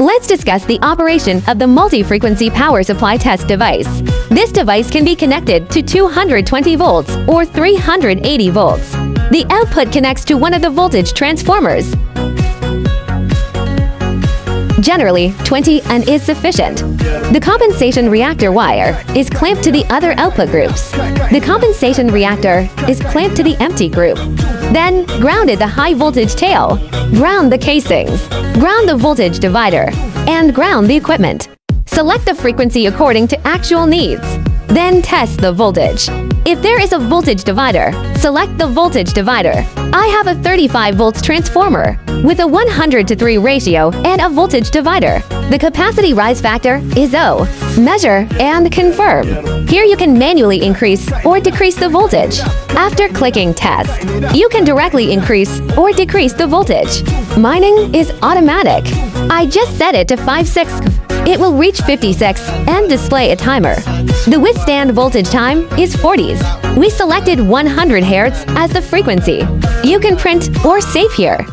Let's discuss the operation of the multi-frequency power supply test device. This device can be connected to 220 volts or 380 volts. The output connects to one of the voltage transformers. Generally, 20 and is sufficient. The compensation reactor wire is clamped to the other output groups. The compensation reactor is clamped to the empty group. Then, grounded the high voltage tail, ground the casings, ground the voltage divider, and ground the equipment. Select the frequency according to actual needs. Then test the voltage. If there is a voltage divider, select the voltage divider. I have a 35 volts transformer with a 100 to 3 ratio and a voltage divider. The capacity rise factor is O. Measure and confirm. Here you can manually increase or decrease the voltage. After clicking test, you can directly increase or decrease the voltage. Mining is automatic. I just set it to 5.6 it will reach 56 and display a timer. The withstand voltage time is 40s. We selected 100 Hz as the frequency. You can print or save here.